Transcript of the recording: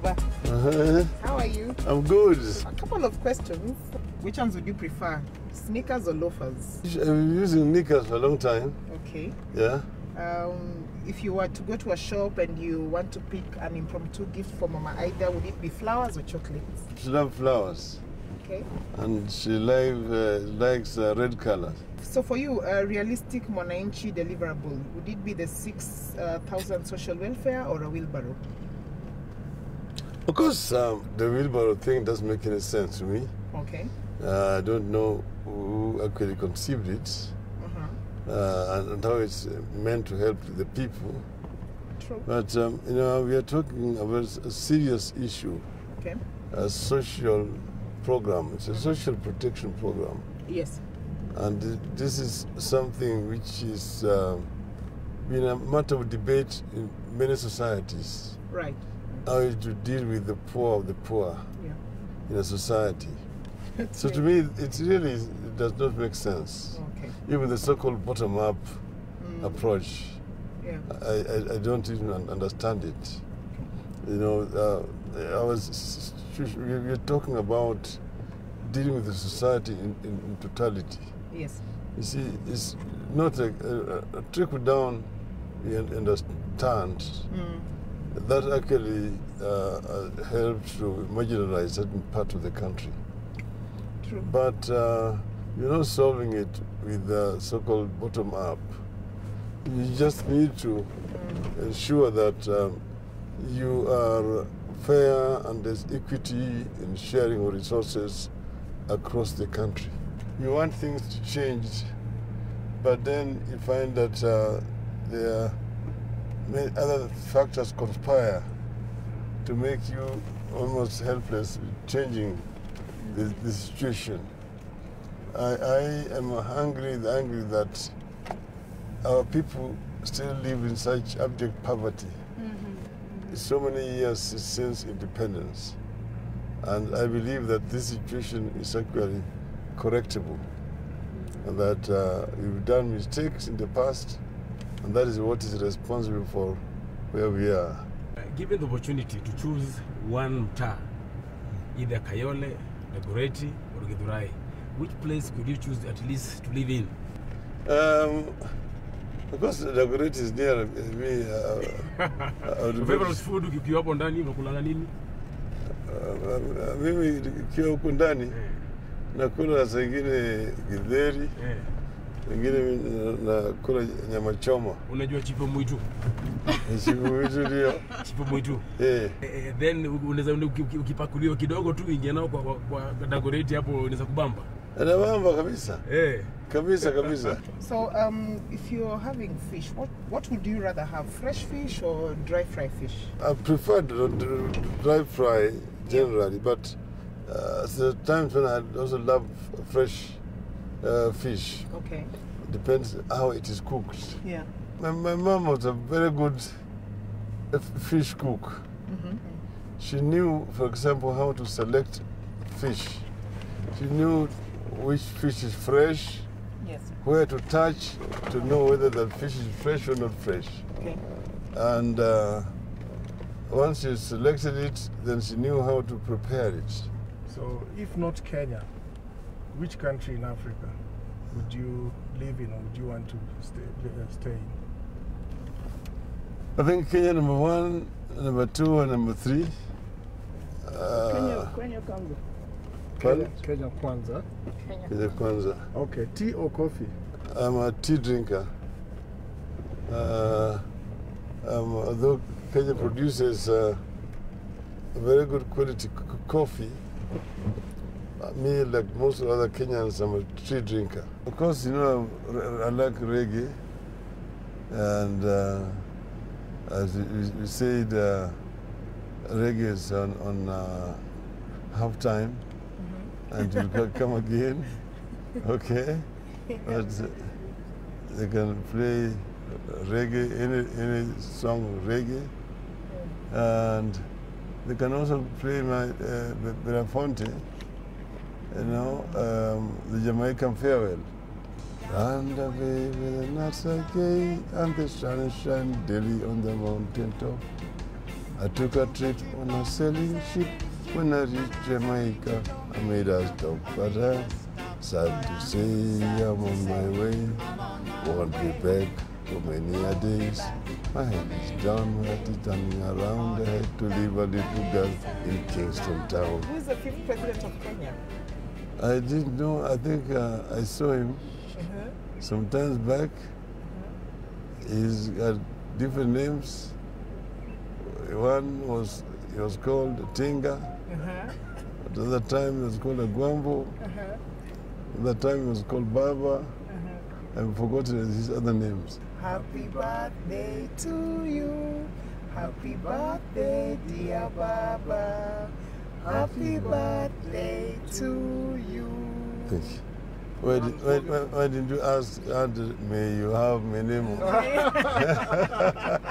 Baba. Uh-huh. How are you? I'm good. A couple of questions. Which ones would you prefer? Sneakers or loafers? I've been using sneakers for a long time. Okay. Yeah. Um, if you were to go to a shop and you want to pick an impromptu gift for Mama Ida, would it be flowers or chocolates? She loves flowers. Okay. And she like, uh, likes uh, red color. So for you, a realistic Mwananchi deliverable, would it be the 6,000 social welfare or a wheelbarrow? Of course, um, the wheelbarrow thing doesn't make any sense to me. Okay. Uh, I don't know who actually conceived it Uh-huh. uh, and, and how it's uh, meant to help the people. True. But, um, you know, we are talking about a serious issue, Okay. a social program. It's a social protection program. Yes. And th- this is something which is uh, been a matter of debate in many societies. Right. How to deal with the poor of the poor Yeah. in a society. So to me, it really it does not make sense. Okay. Even the so-called bottom-up Mm, approach, Yeah. I, I, I don't even understand it. You know, uh, I was we were talking about dealing with the society in, in, in totality. Yes. You see, it's not a, a, a trickle down. Un- understand Mm. That actually uh, uh, helps to marginalize certain part of the country. True. But uh, you're not solving it with the so-called bottom up. You just need to Mm. ensure that um, you are fair and there's equity in sharing of resources across the country. You want things to change, but then you find that uh, there other factors conspire to make you almost helpless changing the, the situation. I, I am angry, angry that our people still live in such abject poverty. So many years since independence. And I believe that this situation is actually correctable. And that uh, we've done mistakes in the past, and that is what is responsible for where we are. given the opportunity to choose one mtaa, either Kayole, Dagoretti, or Githurai, which place could you choose at least to live in? Um, because great is near me. Uh, favorite food ukiwa hapo ndani unakulanga nini? uh, uh, mimi ikiwa huku ndani Eh, nakula saa ingine githeri, eh. Ingine na kula nyama choma Unajua chipo mwitu? chipo mwitu ndio Chipo mwitu. eh. Eh, eh, then unaweza uki- uki- ukipakuliwa kidogo tu ingia nao kwa, kwa, kwa Dagoretti hapo unaweza kubamba. Anabamba kabisa Eh. kabisa kabisa. So, um, if you're having fish, what, what would you rather have, fresh fish or dry fry fish? I prefer dry fry generally, but uh, there are times when I also love fresh uh, fish. Okay. Depends how it is cooked. Yeah. My, my mom was a very good uh, fish cook. Mm-hmm. She knew, for example, how to select fish. She knew which fish is fresh, Yes. where to touch to know whether the fish is fresh or not fresh. Okay. And uh, once she selected it, then she knew how to prepare it. So, if not Kenya, which country in Africa would you live in or would you want to stay, uh, stay in? I think Kenya number one, number two, and number three. Uh, Kenya Congo. Kenya Kwanza. Kenya. Kenya Kwanza. Okay, tea or coffee? I'm a tea drinker. Uh, um, although Kenya produces uh, a very good quality c- c- coffee, me, like most other Kenyans, I'm a tea drinker. Of course, you know, I, I like reggae, and uh, as we, we- we said, uh, reggae is on, on uh, half time, and you co- come again. Okay, but uh, they can play reggae, any any song of reggae, and they can also play my uh, Belafonte, you know, um, the Jamaican farewell. And the baby, the nights are gay, and the sun shine daily on the mountain top. I took a trip on a sailing ship. When I reached Jamaica, I made a stop, but sad to say I'm on my way. Won't be back for many a days. My head is down, heart is turning around. I had to leave a little girl in Kingston town. Who is the fifth president of Kenya? I didn't know, I think uh, I saw him Uh-huh. sometimes back. He's got different names. One was he was called Tinga. Uh-huh. At the other time he was called Agwambo. Uh-huh. At that time he was called Baba. I've forgotten his other names. Happy birthday to you. Happy birthday, dear Baba. Happy birthday to you. Thank you. Why, did, why, why, why didn't you ask, Aunt, may you have my name?